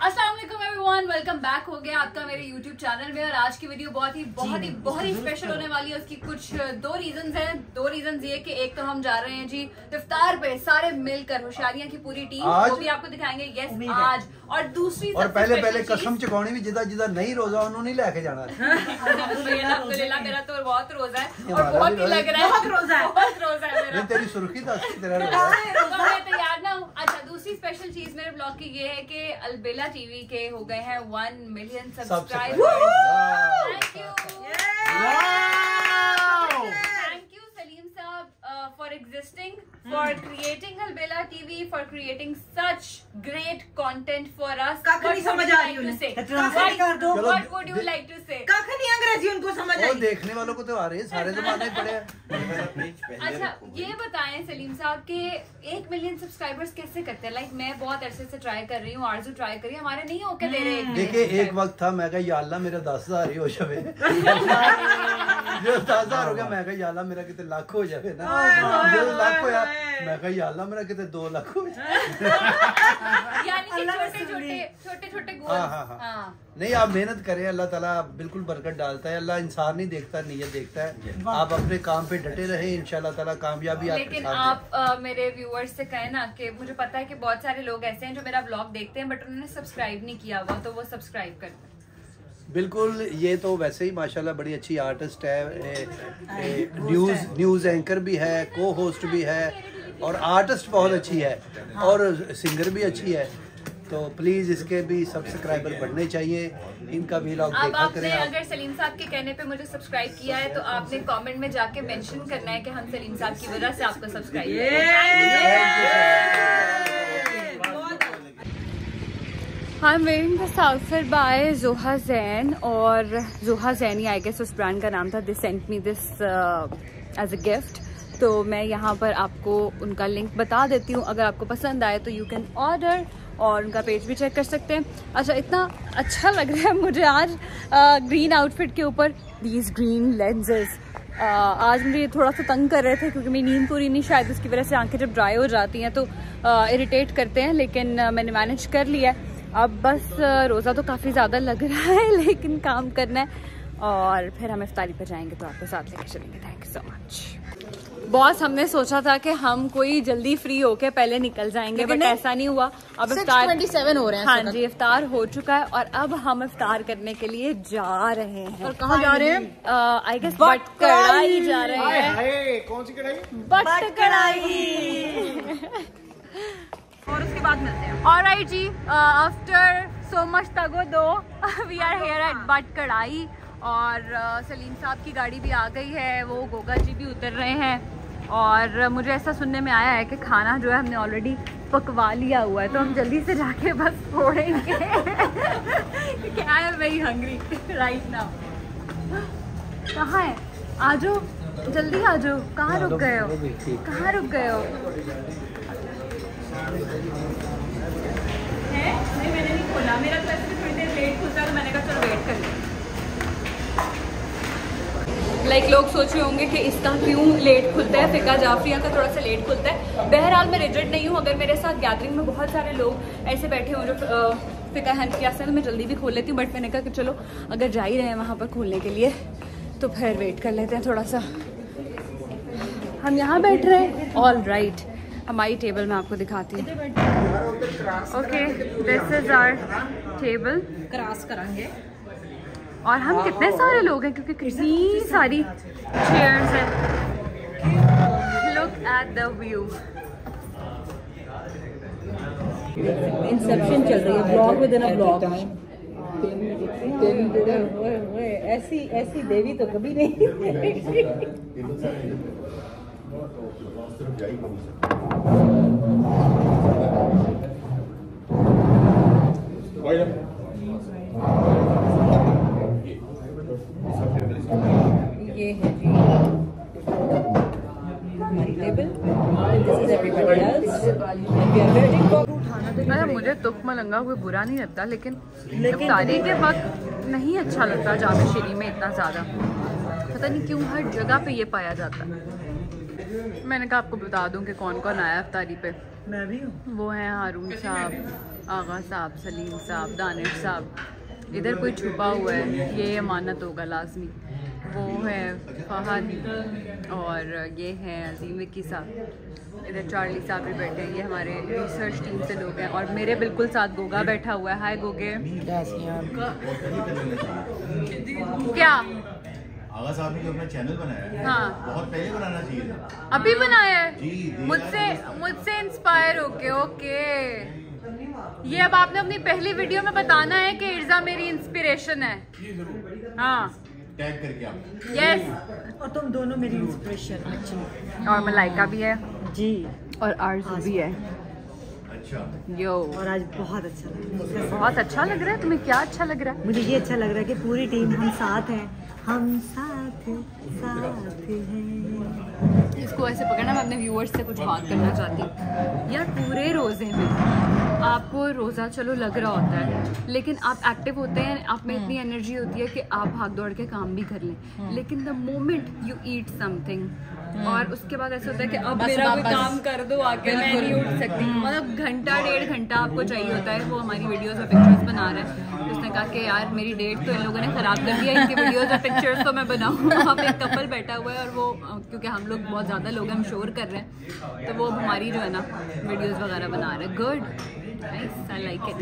Everyone welcome back हो गया आपका मेरे YouTube चैनल में और आज की वीडियो बहुत ही बहुत ही बहुत ही स्पेशल होने वाली है। उसकी कुछ दो रीजंस हैं। दो रीजंस ये कि एक तो हम जा रहे हैं जी इफ्तार पे सारे मिलकर होशियारियाँ की पूरी टीम आज? वो भी आपको दिखाएँगे। यस आज। और दूसरी और पहले पहले कसम चुकानी भी जिदा जिदा नहीं रोजा उन्होंने लेके जाना अल्हम्दुलिल्लाह मेरा तो बहुत रोजा है। और बहुत ही लग रहा है। बहुत रोजा है। बहुत रोजा है तेरी सुर्खी तो अच्छी तरह रोजा है। तो मैं तैयार ना हूँ अच्छा दूसरी स्पेशल चीज़ मेरे ब्लॉग की ये है कि अलबेला टीवी के हो गए हैं one million subscriber thank you thank you Salim साहब for existing for creating Albela TV for creating such great content for us कख नहीं समझ आ रही उन्हें। ट्रांसलेट कर दो। चलो, what would you they- like to say कख नहीं अंग्रेज़ी उनको समझ वो आई। देखने वालों को तो आ रही है सारे जमाने पड़े हैं। अच्छा ये बताएँ सलीम साहब कि एक मिलियन सब्सक्राइबर्स कैसे करते हैं? लाइक मैं बहुत अरसे से ट्राई कर रही हूँ आरज़ू ट्राई कर रही है हमारे नहीं होके दे रहे million देखिए एक। वक्त था मैं कहा या अल्लाह मेरा दस हज़ार ही हो जावे। जो हो गया मैं कहा या मेरा कितने लाख हो जावे ना जो लाख होया मैं कहा या मेरा कितने दो लाख हो जावे यानी कि छोटे छोटे छोटे छोटे गोल हाँ, हाँ, हाँ। नहीं आप मेहनत करें अल्लाह ताला बिल्कुल बरकत डालता है अल्लाह इंसान नहीं देखता नीयत देखता है आप अपने काम पे डटे रहे इंशाल्लाह ताला कामयाबी आपके लेकिन आप मेरे व्यूअर्स से कहें ना कि मुझे पता है कि बहुत सारे लोग ऐसे हैं जो मेरा ब्लॉग देखते हैं बट उन्होंने सब्सक्राइब नहीं किया हुआ तो वो सब्सक्राइब कर दें। बिल्कुल ये तो वैसे ही माशाल्लाह बड़ी अच्छी आर्टिस्ट है न्यूज़ न्यूज़ एंकर भी है। को होस्ट भी है और आर्टिस्ट बहुत अच्छी है और सिंगर भी अच्छी है। तो प्लीज़ इसके भी सब्सक्राइबर बढ़ने चाहिए इनका भी लॉग देखा करें अगर सलीम साहब के कहने पे मुझे सब्सक्राइब किया है तो आपने कमेंट में जाके मेंशन करना है कि हम सलीम साहब की वजह से आपको subscribe I am wearing this outfit by Zoha Jain और जोहा जैन ही आई गेस उस ब्रांड का नाम था. This sent me this as a gift तो मैं यहाँ पर आपको उनका लिंक बता देती हूँ. अगर आपको पसंद आए तो यू कैन ऑर्डर और उनका पेज भी चेक कर सकते हैं. अच्छा इतना अच्छा लग रहा है मुझे आज आ, ग्रीन आउटफिट के ऊपर. दीज ग्रीन लेंसेज आज मुझे थोड़ा सा तंग कर रहे थे क्योंकि मेरी नींद पूरी नहीं शायद उसकी वजह से आँखें जब ड्राई हो जाती हैं तो इरिटेट करते हैं लेकिन uh, मैंने मैनेज कर लिया है. अब बस रोज़ा तो काफ़ी ज़्यादा लग रहा है लेकिन काम करना है। और फिर हम इफ्तारी पर जाएँगे तो आपको साथ लेकर चलेंगे। Thank you so much boss हमने सोचा था कि हम कोई जल्दी फ्री होके पहले निकल जाएँगे बट ऐसा नहीं हुआ। अब इफ्तार 6:27 हो रहे हैं हाँ जी इफ्तार हो चुका है और अब हम इफ्तार करने के लिए जा रहे हैं। और कहाँ जा रहे हैं? आई गेस बट कढ़ाई जा रहे हैं। कौन सी कढ़ाई बट कढ़ाई और उसके बाद मिलते हैं। ऑलराइट जी आफ्टर सो मच तगो दो we are here at Butt Karahi और uh, सलीम साहब की गाड़ी भी आ गई है वो गोगा जी भी उतर रहे हैं। और uh, मुझे ऐसा सुनने में आया है कि खाना जो है हमने ऑलरेडी पकवा लिया हुआ है तो हम जल्दी से जाके बस फोड़ेंगे। क्योंकि I am very hungry right now कहाँ है? आ जाओ जल्दी आ जाओ। कहाँ रुक गए हो? कहाँ रुक गए हो? है? मेरा तो तो लाइक लोग सोच रहे होंगे कि इसका क्यों लेट खुलता है? फिका जाफरिया का थोड़ा सा लेट खुलता है। बहरहाल, मैं रिज़ल्ट नहीं हूँ। अगर मेरे साथ गैदरिंग में बहुत सारे लोग ऐसे बैठे हों जो फिका हैंड किया तो मैं जल्दी भी खोल लेती हूँ। बट मैंने कहा कि चलो, अगर जा ही रहे हैं वहाँ पर खोलने के लिए तो फिर वेट कर लेते हैं थोड़ा सा। हम यहाँ बैठ रहे हैं? ऑल राइट हमारी टेबल मैं आपको दिखाती हूँ okay this is our table cross करेंगे और हम कितने सारे लोग हैं क्योंकि कितनी सारी चेयर्स हैं look at the view inception चल रही है vlog with in a vlog ऐसी ऐसी देवी तो कभी नहीं ये है जी हमारी table this is everybody else we are waiting for अरे मुझे तुक मलंगा हुए बुरा नहीं लगता लेकिन इफ्तारी के वक्त नहीं अच्छा लगता जामे शरी में इतना ज़्यादा। पता नहीं क्यों हर जगह पे ये पाया जाता है। मैंने कहा आपको बता दूँ कि कौन कौन आया इफ्तारी पे। मैं भी हूँ। वो हैं हारून साहब आगा साहब सलीम साहब दानिश साहब। इधर कोई छुपा हुआ है ये अमानत होगा लाजमी। वो है फहद और ये हैं अजीम विक्की साहब। इधर चार्ली साहब भी बैठे हैं ये हमारे रिसर्च टीम से लोग हैं। और मेरे बिल्कुल साथ गोगा बैठा हुआ है। हाय गोगे। क्या? आगा साहब ने जो अपना चैनल बनाया है हाँ। बहुत पहले बनाना चाहिए था। अभी बनाया है? जी, मुझसे मुझसे इंस्पायर होके ओके ये अब आपने अपनी पहली वीडियो में बताना है कि इर्जा मेरी इंस्पिरेशन है। हाँ। टैग करके आप। यस और तुम दोनों मेरी इंस्पिरेशन अच्छी। और मलाइका भी है। जी। और आरज़ू भी है। अच्छा। यो और आज बहुत अच्छा लग रहा है। बहुत अच्छा लग रहा है? तुम्हें क्या अच्छा लग रहा है? मुझे ये अच्छा लग रहा है कि पूरी टीम हम साथ हैं। हम साथ साथ हैं। इसको ऐसे पकड़ना मैं अपने व्यूअर्स से कुछ बात करना चाहती हूँ। यार पूरे रोज़े में आपको रोज़ा चलो लग रहा होता है लेकिन आप एक्टिव होते हैं आप में इतनी एनर्जी होती है कि आप भाग दौड़ के काम भी कर लें। लेकिन the moment you eat something और उसके बाद ऐसा होता है कि अब मेरा कोई काम कर दो आके मैं नहीं उठ सकती। मतलब घंटा डेढ़ घंटा आपको चाहिए होता है वो हमारी वीडियोस और पिक्चर्स बना रहा है। उसने कहा कि यार मेरी डेट तो इन लोगों ने खराब कर दिया इनकी वीडियोस और पिक्चर्स तो मैं बनाऊँ। वहाँ पे एक कपल बैठा हुआ है और वो क्योंकि हम लोग बहुत ज़्यादा लोग हम शोर कर रहे हैं तो वो हमारी जो है ना वीडियोज़ वगैरह बना रहे हैं। गुड आई लाइक इट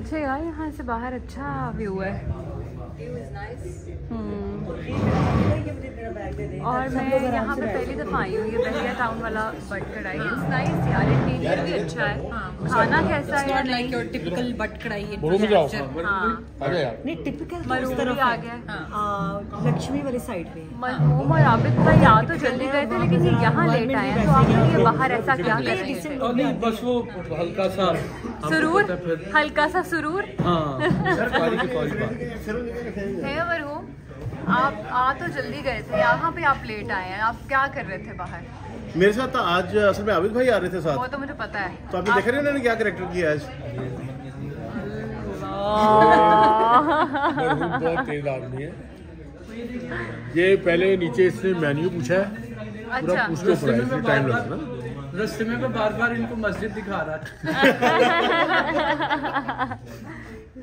अच्छा यार यहाँ से बाहर अच्छा व्यू है। हम्म। और मैं यहाँ पे पहली दफ़ा आई हूँ ये बहरिया टाउन वाला बट कढ़ाई इट्स नाइस यार इंटीरियर भी अच्छा है। खाना कैसा है typical butt kadai in बोलो में जाओ हाँ नहीं टिपिकल मरूम भी आ गया। लक्ष्मी वाली साइड पे। है। मरहूम और आबिद भाई आ तो जल्दी गए थे लेकिन ये यहाँ लेट आए हैं तो आप लोग ये बाहर ऐसा क्या कर रहे हैं और नहीं बस वो हल्का सा सुरूर? है हल्का सा सुरूर? हाँ। है मरहूम आप आ तो जल्दी गए थे यहाँ पे आप लेट आए हैं आप क्या कर रहे थे बाहर? मेरे साथ तो आज असल में आबिद भाई आ रहे थे साथ। वो तो मुझे पता है। तो आपने देखा नहीं उन्होंने क्या करेक्टर किया आज? बहुत तेज आदमी है। ये पहले नीचे इसने मेन्यू पूछा है। पूरा अच्छा। पूछ के पड़ा है टाइम लगता ना। रास्ते में मैं बार बार इनको मस्जिद दिखा रहा था।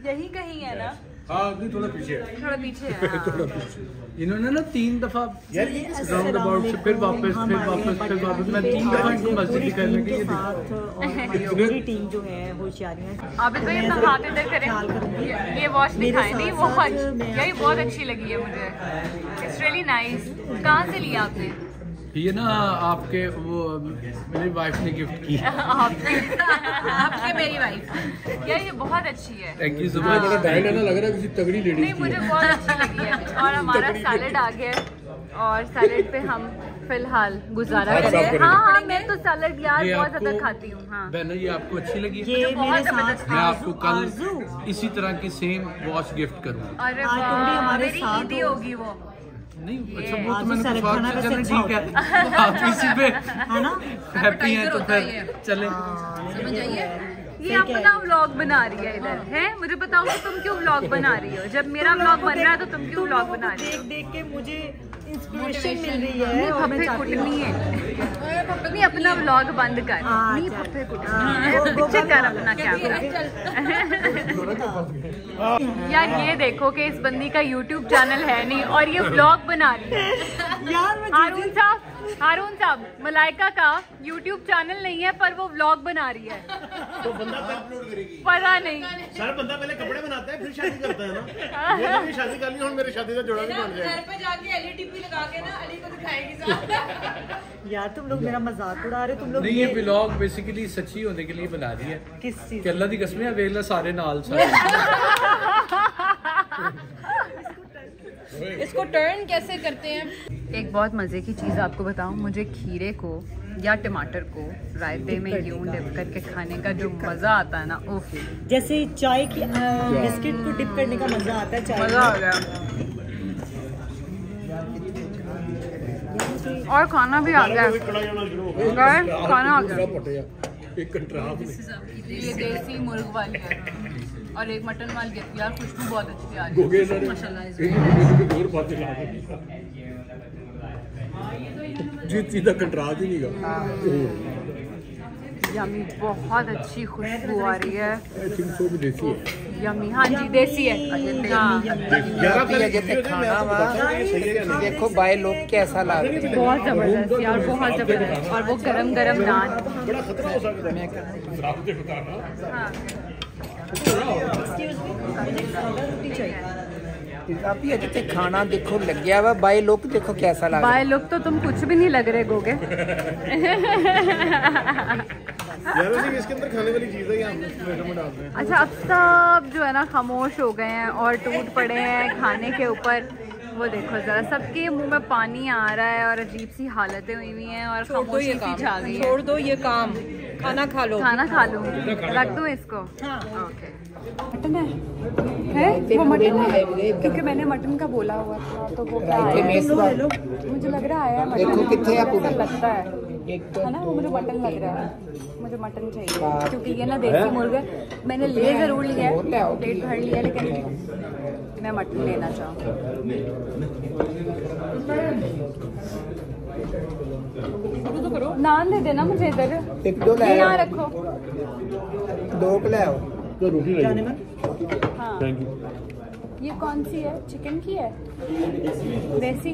यही कहीं है ना? हाँ नहीं थोड़ा पीछे। है। थोड़ा पीछे। इन्होंने ना तीन दफ़ा राउंड अबाउट से फिर वापस फिर वापस फिर वापस। मैं तीन दफ़ा इनको मस्जिद हमारी पूरी टीम जो है होशियारियाँ आबिद भाई अपना हाथ इधर करें। ये- वॉच दिखाएँ। नहीं वॉच यही बहुत अच्छी लगी है मुझे। इट्स रियली नाइस कहाँ से लिया आपने? ये ना आपके वो मेरी वाइफ ने गिफ्ट की। आपने आपके मेरी वाइफ यार ये बहुत अच्छी है। थैंक यू सो मच बड़ा डायल है ना लग रहा है किसी तगड़ी लेडीज़ नहीं मुझे बहुत अच्छी लगी है। और हमारा सैलेड आ गया है। और सैलेड पे हम फ़िलहाल गुजारा कर रहे हैं करेंगे। हाँ हाँ मैं तो सैलेड यार बहुत ज़्यादा खाती हूँ हाँ। बहना ये आपको अच्छी लगी? ये बहुत मेरे ज़बरदस्त साथ मैं आपको कल इसी तरह की सेम वॉच गिफ्ट करूँगा। अरे आज तुम भी वाह हमारे मेरी साथ ईदी। होगी वो। नहीं अच्छा वो तो मैंने कुछ और खाना चलो ठीक है। आप इसी पे है ना? हैप्पी हैं तो फिर चले। समझ आइए ये अपना व्लॉग बना रही है इधर है। मुझे बताओ कि तुम क्यों व्लॉग बना रही हो? जब मेरा व्लॉग बन रहा है तो तुम क्यों व्लॉग बना रही हो? देख देख के मुझे इंस्पिरेशन मिल रही है और मैं चाहती हूँ। नहीं अपना व्लॉग बंद कर। हाँ, नहीं पप्पे कुटनी। हाँ, है कर। अपना क्या? यार ये देखो कि इस बंदी का YouTube चैनल है नहीं और ये ब्लॉग बना रही है। हारून साहब हारून साहब मलाइका का YouTube चैनल नहीं है पर वो व्लॉग बना रही है। तो बंदा अपलोड करेगी। पता नहीं। सर बंदा पहले कपड़े बनाता है फिर शादी करता है ना? ये मैंने शादी कर ली और मेरे शादी का जोड़ा भी बन जाएगा। घर पे जाके एलईडी लगा के ना अली को दिखाएगी साथ यार तुम लोग मेरा मज़ाक उड़ा रहे हो, तुम लोग नहीं ये व्लॉग बेसिकली सच्ची होने के लिए बना रही है। किस चीज़ कि अल्लाह दी कसम है वेला सारे नाल सारे। इसको टर्न कैसे करते हैं? एक बहुत मज़े की चीज़ आपको बताऊँ मुझे खीरे को या टमाटर को रायते में यूँ डिप करके खाने का जो मज़ा आता है ना उफ। जैसे चाय की बिस्किट को डिप करने का मज़ा आता है चाय मज़ा आ गया। और खाना भी आ गया। खाना आ गया। ये देसी मुर्ग वाली है और एक मटन वाली है यार खुशबू बहुत अच्छी आ रही है। सीधा कंट्रास्ट ही नहीं गा। यमी बहुत अच्छी खुशबू आ रही है। आई थिंक सो भी देसी है। यमी हाँ जी देसी है। हाँ। देखो बाय लोग कैसा ला रहे हैं। बहुत ज़बरदस्त यार बहुत ज़बरदस्त। और वो गरम गरम नान खाना देखो लग्या वा बाय लोग देखो कैसा ला रहे बाय लुक तो तुम कुछ भी नहीं लग रहे गोगे। यार इसके अंदर खाने वाली चीज़ है हैं। अच्छा अब सब जो है ना खामोश हो गए हैं और टूट पड़े हैं खाने के ऊपर। वो देखो जरा सबके मुँह में पानी आ रहा है और अजीब सी हालतें हुई हुई हैं और खामोशी सी छा गई छोड़ दो ये काम। खाना खा लो। खाना खा लूँ। रख दूँ इसको? ओके मटन है? है? वो मटन है? क्योंकि मैंने मटन का बोला हुआ था तो वो है। मुझे लग रहा है मटन कितने है लगता है। है ना? वो मुझे मटन लग रहा है। मुझे मटन चाहिए। क्योंकि ये ना देसी मुर्गा मैंने ले ज़रूर लिया है। पेट भर लिया लेकिन मैं मटन लेना चाहूँ। नान दे देना मुझे इधर। एक दो ले यहाँ रखो। दो ले आओ। तो रोटी रही हाँ। थैंक यू ये कौन सी है? चिकन की है? देसी।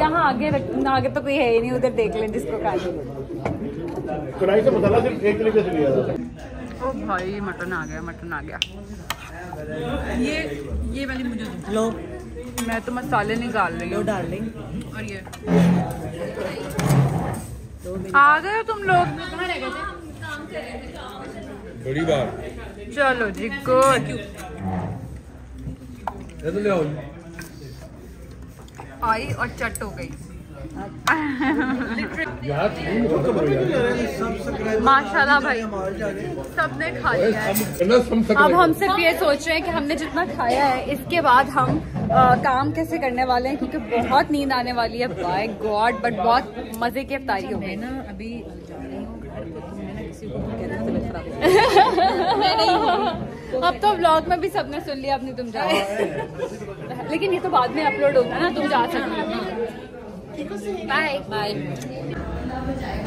यहाँ आगे रख आगे तो कोई है ही नहीं उधर देख ले जिसको खानी कढ़ाई से मसाला सिर्फ़ एक तरीके से लिया था। ओ भाई मटन आ गया मटन आ गया। ये ये वाली मुझे दो। लो। मैं तो मसाले निकाल रही हूँ। डार्लिंग। और ये। आ गए हो तुम लोग? बड़ी बात चलो जी गुड तो ले आओ। आई और चट हो गई। माशाल्लाह भाई। सबने खा लिया है। अब हम सिर्फ़ ये सोच रहे हैं कि हमने जितना खाया है इसके बाद हम अ, काम कैसे करने वाले हैं? क्योंकि बहुत नींद आने वाली है। बाय गॉड बट बहुत मज़े की अफ्तारी हो गई। ना अभी जा रही हूँ घर तो तुमने ना किसी को कह देना तबीयत खराब मैं नहीं अब तो व्लॉग में भी सबने सुन लिया अपनी तुम जाओ। लेकिन ये तो बाद में अपलोड होगा ना तुम जा सकते हो। बाय बाय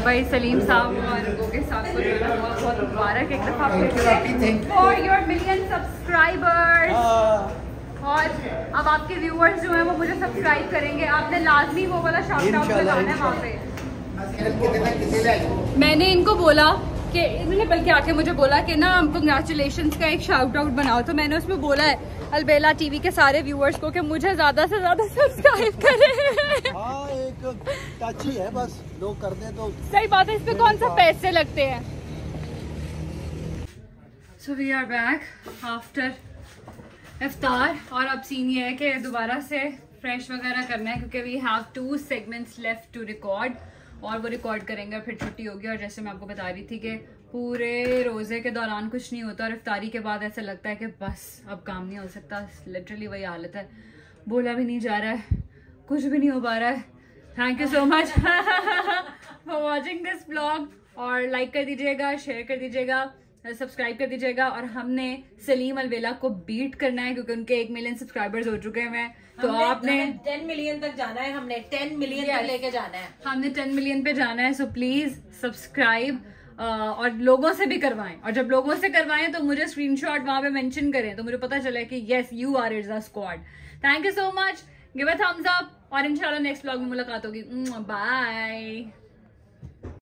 भाई सलीम साहब और गोगे साहब को जो है बहुत बहुत मुबारक एक दफ़ा फॉर योर मिलियन सब्सक्राइबर्स और अब आपके व्यूअर्स जो हैं वो मुझे सब्सक्राइब करेंगे। आपने लाजमी वो वाला शाउट आउट लगाना है वहाँ पे। मैंने इनको बोला कि इन्होंने बल्कि आके मुझे बोला कि ना कंग्रेचुलेशन का एक शाउट आउट बनाओ। तो मैंने उसमें बोला है अलबेला टीवी के सारे व्यूअर्स को कि मुझे ज़्यादा से ज़्यादा सब्सक्राइब करें। हाँ एक टच ही है बस। लोग कर दें तो। सही बात है इस पे कौन सा पैसे लगते हैं? So we are back after इफ्तार और अब सीन ये है कि दोबारा से फ्रेश वगैरह करना है क्योंकि we have two segments left to record और वो रिकॉर्ड करेंगे फिर छुट्टी होगी और जैसे मैं आपको बता रही थी कि पूरे रोज़े के दौरान कुछ नहीं होता और इफ्तारी के बाद ऐसा लगता है कि बस अब काम नहीं हो सकता लिटरली वही हालत है। बोला भी नहीं जा रहा है, कुछ भी नहीं हो पा रहा है। Thank you so much for watching this vlog और लाइक कर दीजिएगा शेयर कर दीजिएगा। सब्सक्राइब कर दीजिएगा और हमने सलीम अलवेला को बीट करना है क्योंकि उनके एक मिलियन सब्सक्राइबर्स हो चुके हैं तो आपने टेन मिलियन तक जाना है हमने टेन मिलियन तक लेके जाना है। हमने टेन मिलियन पे जाना है सो प्लीज़ सब्सक्राइब और लोगों से भी करवाएँ। और जब लोगों से करवाएँ तो मुझे स्क्रीनशॉट वहाँ पे मेंशन करें तो मुझे पता चले कि yes you are is the squad thank you so much give a thumbs up और इंशाल्लाह नेक्स्ट ब्लॉग में मुलाकात होगी। बाय